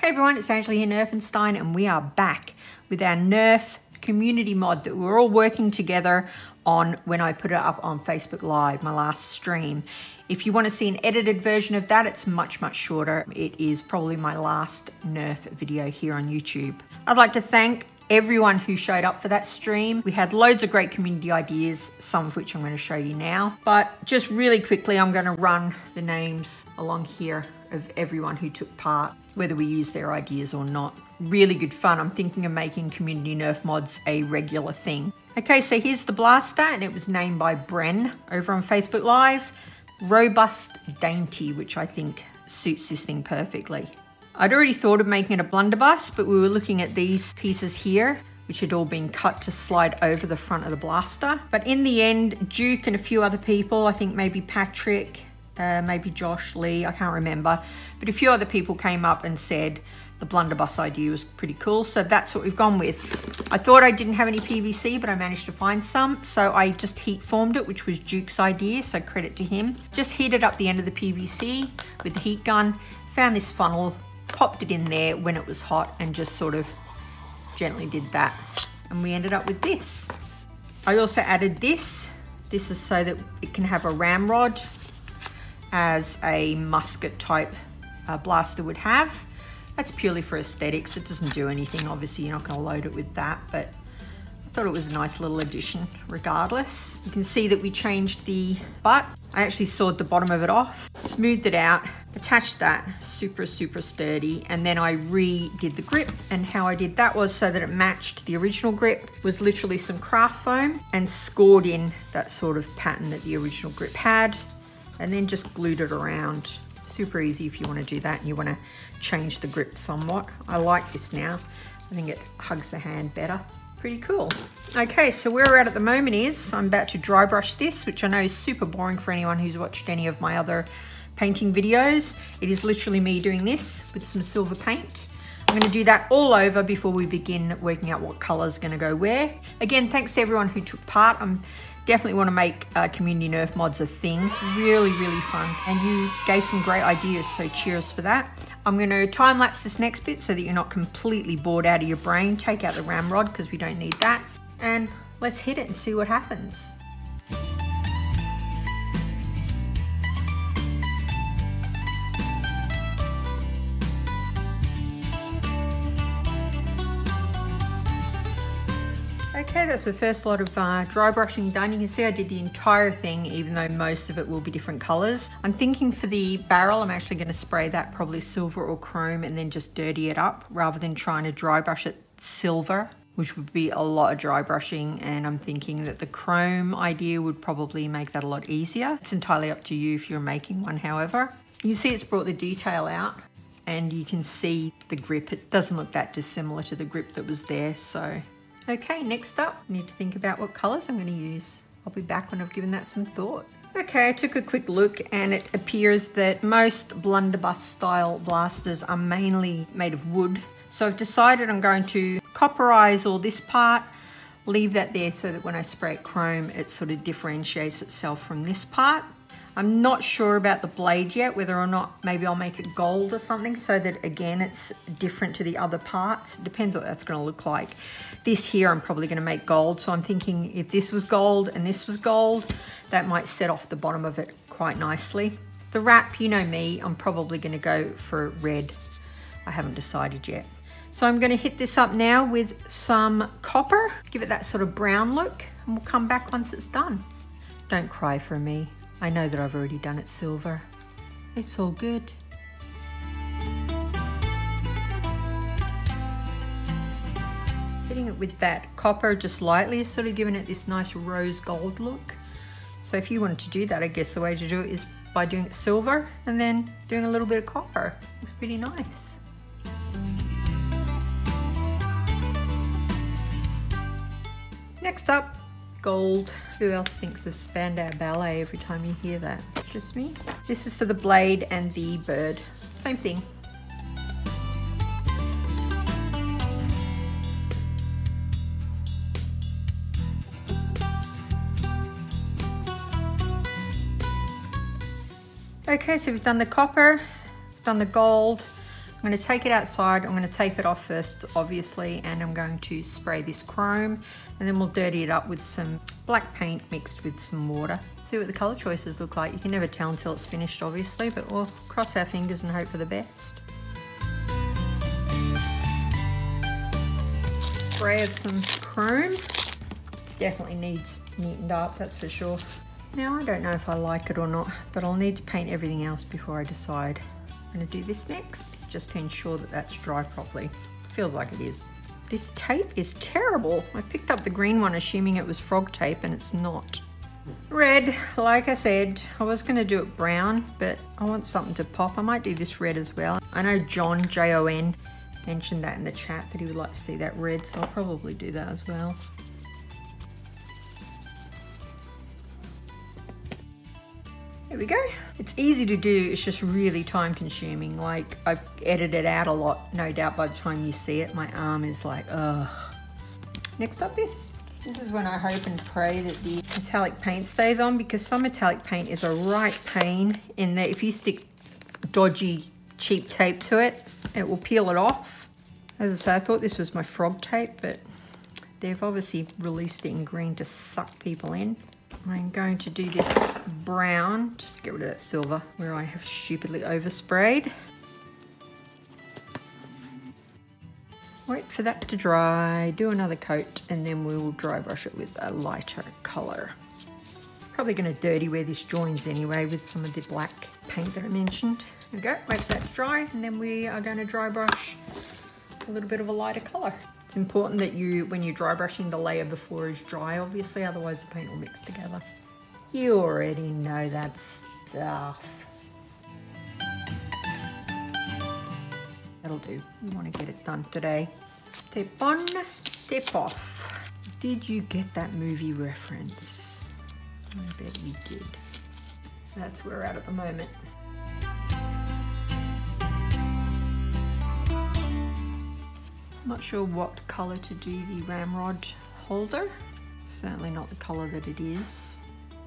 Hey everyone, it's Angela here, Nerfenstein, and we are back with our Nerf community mod that we are all working together on when I put it up on Facebook Live, my last stream. If you want to see an edited version of that, it's much, much shorter. It is probably my last Nerf video here on YouTube. I'd like to thank everyone who showed up for that stream. We had loads of great community ideas, some of which I'm going to show you now. But just really quickly, I'm going to run the names along here of everyone who took part, whether we use their ideas or not. Really good fun. I'm thinking of making community Nerf mods a regular thing. Okay, so here's the blaster, and it was named by Bren over on Facebook Live. Robust Dainty, which I think suits this thing perfectly. I'd already thought of making it a blunderbuss, but we were looking at these pieces here, which had all been cut to slide over the front of the blaster. But in the end, Duke and a few other people, I think maybe Patrick, uh, maybe Josh Lee, I can't remember, but a few other people came up and said the blunderbuss idea was pretty cool. So that's what we've gone with. I thought I didn't have any PVC, but I managed to find some. So I just heat formed it, which was Duke's idea, so credit to him. Just heated up the end of the PVC with the heat gun, found this funnel, popped it in there when it was hot and just sort of gently did that. And we ended up with this. I also added this. This is so that it can have a ramrod as a musket type uh, blaster would have. That's purely for aesthetics. It doesn't do anything. Obviously, you're not going to load it with that, but I thought it was a nice little addition regardless. You can see that we changed the butt. I actually sawed the bottom of it off, smoothed it out, attached that, super, super sturdy, and then I redid the grip. And how I did that was so that it matched the original grip, was literally some craft foam and scored in that sort of pattern that the original grip had, and then just glued it around. Super easy if you want to do that and you want to change the grip somewhat. I like this now. I think it hugs the hand better. Pretty cool. Okay, so where we're at at the moment is I'm about to dry brush this, which I know is super boring for anyone who's watched any of my other painting videos. It is literally me doing this with some silver paint. I'm gonna do that all over before we begin working out what color's gonna go where. Again, thanks to everyone who took part. I'm definitely want to make uh, community nerf mods a thing. Really really fun. And you gave some great ideas so cheers for that. I'm to time lapse this next bit so that you're not completely bored out of your brain. Take out the ramrod because we don't need that. And let's hit it and see what happens Okay, that's the first lot of uh, dry brushing done. You can see I did the entire thing, even though most of it will be different colors. I'm thinking for the barrel, I'm actually gonna spray that probably silver or chrome and then just dirty it up rather than trying to dry brush it silver which would be a lot of dry brushing and I'm thinking that the chrome idea would probably make that a lot easier. It's entirely up to you if you're making one however. You see it's brought the detail out and you can see the grip. It doesn't look that dissimilar to the grip that was there so Okay, next up, I need to think about what colors I'm gonna use. I'll be back when I've given that some thought. Okay, I took a quick look and it appears that most blunderbuss style blasters are mainly made of wood. So I've decided I'm going to copperize all this part, leave that there so that when I spray it chrome, it sort of differentiates itself from this part. I'm not sure about the blade yet, whether or not maybe I'll make it gold or something so that again, it's different to the other parts. Depends what that's gonna look like. This here, I'm probably gonna make gold. So I'm thinking if this was gold and this was gold, that might set off the bottom of it quite nicely. The wrap, you know me, I'm probably gonna go for red. I haven't decided yet. So I'm gonna hit this up now with some copper, give it that sort of brown look, and we'll come back once it's done. Don't cry for me. I know that I've already done it silver. It's all good. Hitting it with that copper just lightly is sort of giving it this nice rose gold look. So if you wanted to do that, I guess the way to do it is by doing it silver and then doing a little bit of copper. Looks pretty nice. Next up, gold. Who else thinks of Spandau Ballet every time you hear that? Just me? This is for the blade and the bird. Same thing. Okay, so we've done the copper, done the gold, I'm going to take it outside. I'm going to tape it off first, obviously, and I'm going to spray this chrome and then we'll dirty it up with some black paint mixed with some water. See what the color choices look like. You can never tell until it's finished, obviously, but we'll cross our fingers and hope for the best. Spray of some chrome. Definitely needs neatened up, that's for sure. Now, I don't know if I like it or not, but I'll need to paint everything else before I decide. I'm gonna do this next, just to ensure that that's dry properly. Feels like it is. This tape is terrible. I picked up the green one assuming it was frog tape and it's not. Red, like I said, I was gonna do it brown, but I want something to pop. I might do this red as well. I know John, J-O-N, mentioned that in the chat that he would like to see that red, so I'll probably do that as well. There we go. It's easy to do, it's just really time consuming. Like I've edited out a lot, no doubt by the time you see it, my arm is like, ugh. Next up this. This is when I hope and pray that the metallic paint stays on because some metallic paint is a right pain in that if you stick dodgy cheap tape to it, it will peel it off. As I say, I thought this was my frog tape, but they've obviously released it in green to suck people in. I'm going to do this brown, just to get rid of that silver, where I have stupidly oversprayed. Wait for that to dry, do another coat, and then we will dry brush it with a lighter color. Probably gonna dirty where this joins anyway with some of the black paint that I mentioned. There we go, wait for that to dry, and then we are gonna dry brush a little bit of a lighter color. It's important that you, when you're dry brushing, the layer before is dry, obviously, otherwise the paint will mix together. You already know that stuff. That'll do. You want to get it done today. Tape on, tape off. Did you get that movie reference? I bet you did. That's where we're at at the moment. Not sure what colour to do the ramrod holder. Certainly not the colour that it is.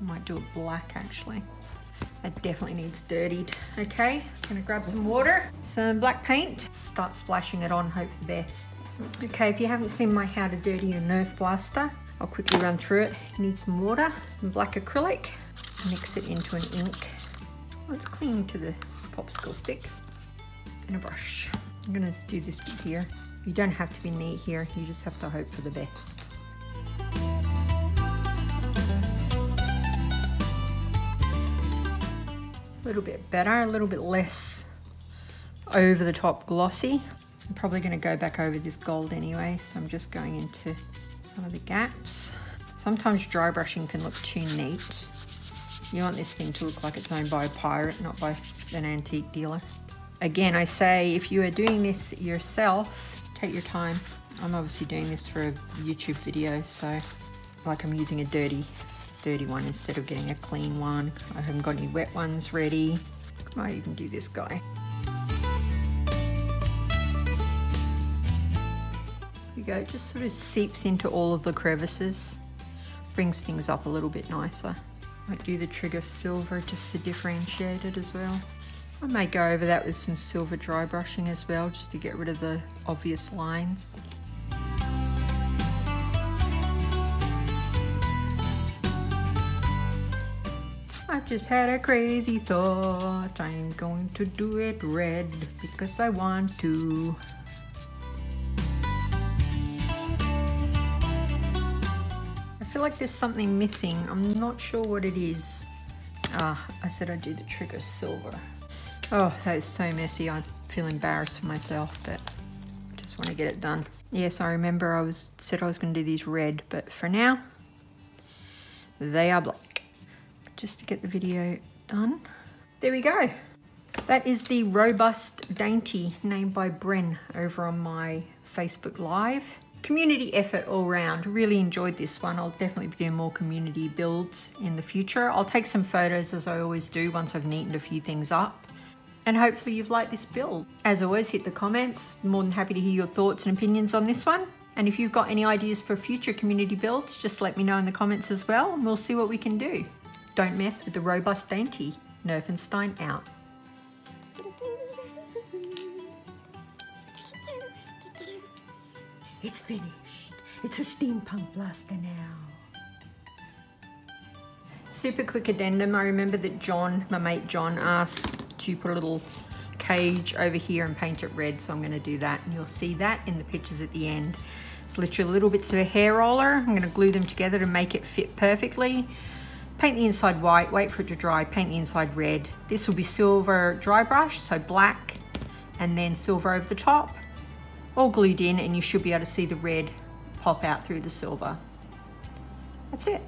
Might do it black actually. It definitely needs dirtied. Okay, gonna grab some water, some black paint, start splashing it on, hope for the best. Okay, if you haven't seen my how to dirty your Nerf blaster, I'll quickly run through it. You need some water, some black acrylic, mix it into an ink. It's clinging to the popsicle stick, and a brush. I'm gonna do this bit here. You don't have to be neat here, you just have to hope for the best. A little bit better, a little bit less over the top glossy. I'm probably gonna go back over this gold anyway, so I'm just going into some of the gaps. Sometimes dry brushing can look too neat. You want this thing to look like it's owned by a pirate, not by an antique dealer. Again, I say if you are doing this yourself, take your time. I'm obviously doing this for a YouTube video, so like I'm using a dirty, dirty one instead of getting a clean one. I haven't got any wet ones ready. Might even do this guy. we go, it just sort of seeps into all of the crevices. Brings things up a little bit nicer. Might do the trigger silver just to differentiate it as well. I may go over that with some silver dry brushing as well, just to get rid of the obvious lines. I've just had a crazy thought. I'm going to do it red because I want to. I feel like there's something missing. I'm not sure what it is. Ah, I said I'd do the trigger silver. Oh, that is so messy. I feel embarrassed for myself, but I just want to get it done. Yes, I remember I was said I was going to do these red, but for now, they are black. Just to get the video done. There we go. That is the Robust Dainty named by Bren over on my Facebook Live. Community effort all round. Really enjoyed this one. I'll definitely be doing more community builds in the future. I'll take some photos as I always do once I've neatened a few things up and hopefully you've liked this build. As always, hit the comments. More than happy to hear your thoughts and opinions on this one. And if you've got any ideas for future community builds, just let me know in the comments as well, and we'll see what we can do. Don't mess with the robust dainty. Nerfenstein out. It's finished. It's a steampunk blaster now. Super quick addendum. I remember that John, my mate John, asked to put a little cage over here and paint it red. So I'm going to do that. And you'll see that in the pictures at the end. It's literally little bits of a hair roller. I'm going to glue them together to make it fit perfectly. Paint the inside white, wait for it to dry, paint the inside red. This will be silver dry brush, so black, and then silver over the top. All glued in and you should be able to see the red pop out through the silver. That's it.